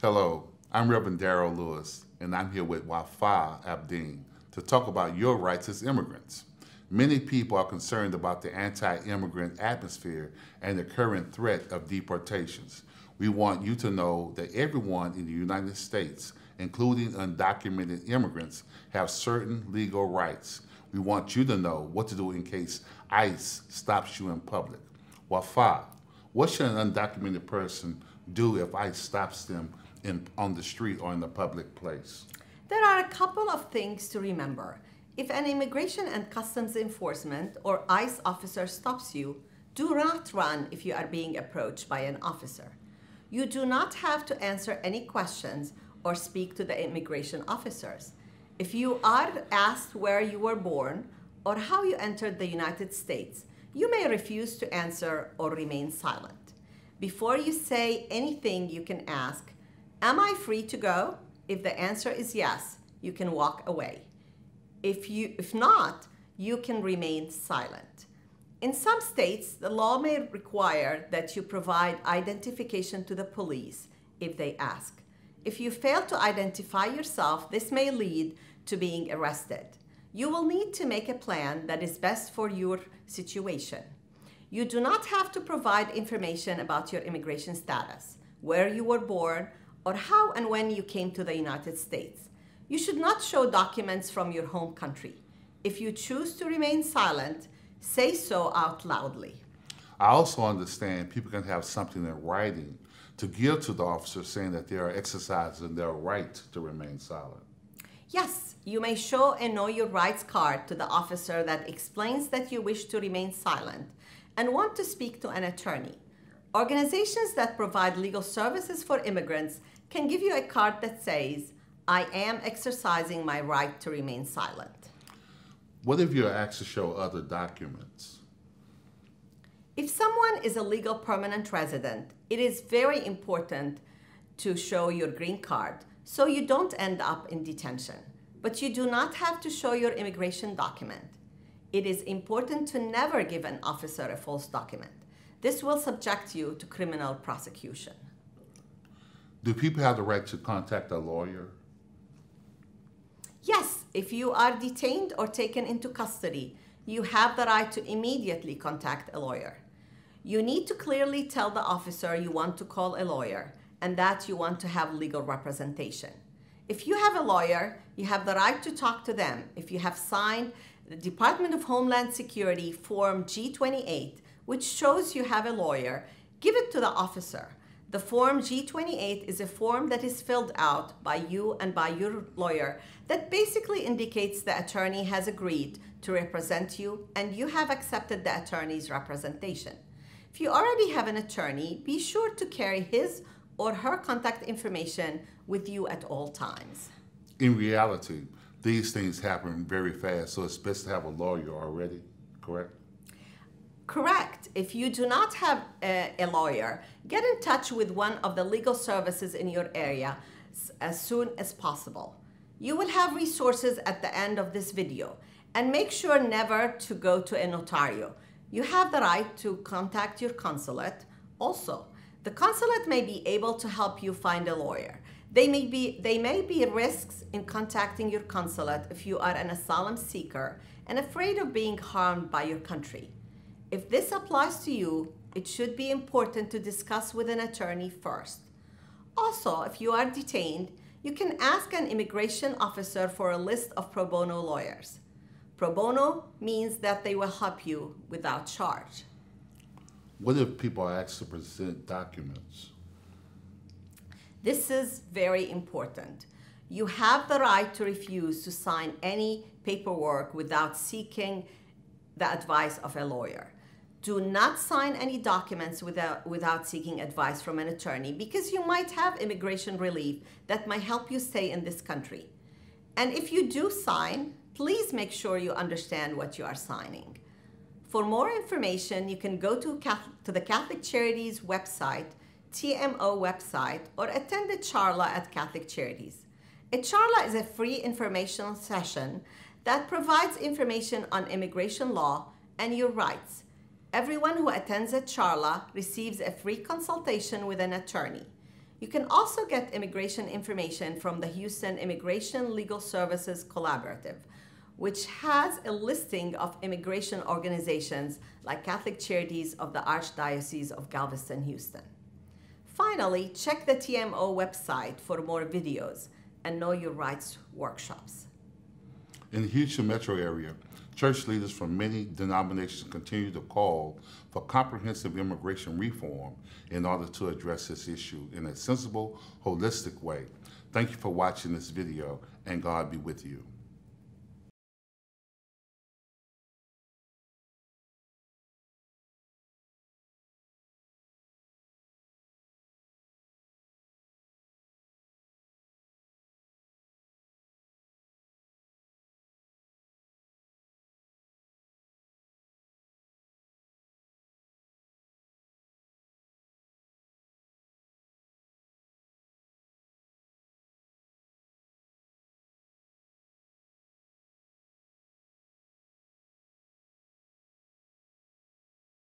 Hello, I'm Reverend Darrell Lewis, and I'm here with Wafa Abdin to talk about your rights as immigrants. Many people are concerned about the anti-immigrant atmosphere and the current threat of deportations. We want you to know that everyone in the United States, including undocumented immigrants, have certain legal rights. We want you to know what to do in case ICE stops you in public. Wafa, what should an undocumented person do if ICE stops them in, on the street or in the public place? There are a couple of things to remember. If an immigration and customs enforcement or ICE officer stops you, do not run if you are being approached by an officer. You do not have to answer any questions or speak to the immigration officers. If you are asked where you were born or how you entered the United States, you may refuse to answer or remain silent. Before you say anything, you can ask, Am I free to go? If the answer is yes, you can walk away. If, you, if not, you can remain silent. In some states, the law may require that you provide identification to the police if they ask. If you fail to identify yourself, this may lead to being arrested. You will need to make a plan that is best for your situation. You do not have to provide information about your immigration status, where you were born, or how and when you came to the United States. You should not show documents from your home country. If you choose to remain silent, say so out loudly. I also understand people can have something in writing to give to the officer saying that they are exercising their right to remain silent. Yes, you may show a Know Your Rights card to the officer that explains that you wish to remain silent and want to speak to an attorney. Organizations that provide legal services for immigrants can give you a card that says, I am exercising my right to remain silent. What if you're asked to show other documents? If someone is a legal permanent resident, it is very important to show your green card so you don't end up in detention. But you do not have to show your immigration document. It is important to never give an officer a false document. This will subject you to criminal prosecution. Do people have the right to contact a lawyer? Yes, if you are detained or taken into custody, you have the right to immediately contact a lawyer. You need to clearly tell the officer you want to call a lawyer and that you want to have legal representation. If you have a lawyer, you have the right to talk to them. If you have signed the Department of Homeland Security Form G28, which shows you have a lawyer, give it to the officer. The Form G28 is a form that is filled out by you and by your lawyer that basically indicates the attorney has agreed to represent you and you have accepted the attorney's representation. If you already have an attorney, be sure to carry his or her contact information with you at all times. In reality, these things happen very fast, so it's best to have a lawyer already, correct? Correct. If you do not have a, a, lawyer, get in touch with one of the legal services in your area as soon as possible. You will have resources at the end of this video and make sure never to go to a notario. You have the right to contact your consulate also. The consulate may be able to help you find a lawyer. They may, be, they may be risks in contacting your consulate if you are an asylum seeker and afraid of being harmed by your country. If this applies to you, it should be important to discuss with an attorney first. Also, if you are detained, you can ask an immigration officer for a list of pro bono lawyers. Pro bono means that they will help you without charge. What if people are asked to present documents? This is very important. You have the right to refuse to sign any paperwork without seeking the advice of a lawyer do not sign any documents without, without seeking advice from an attorney because you might have immigration relief that might help you stay in this country. And if you do sign, please make sure you understand what you are signing. For more information, you can go to, Catholic, to the Catholic Charities website, TMO website, or attend a charla at Catholic Charities. A charla is a free informational session that provides information on immigration law and your rights Everyone who attends a charla receives a free consultation with an attorney. You can also get immigration information from the Houston Immigration Legal Services Collaborative, which has a listing of immigration organizations like Catholic Charities of the Archdiocese of Galveston, Houston. Finally, check the TMO website for more videos and Know Your Rights workshops. In the Houston metro area, church leaders from many denominations continue to call for comprehensive immigration reform in order to address this issue in a sensible, holistic way. Thank you for watching this video, and God be with you.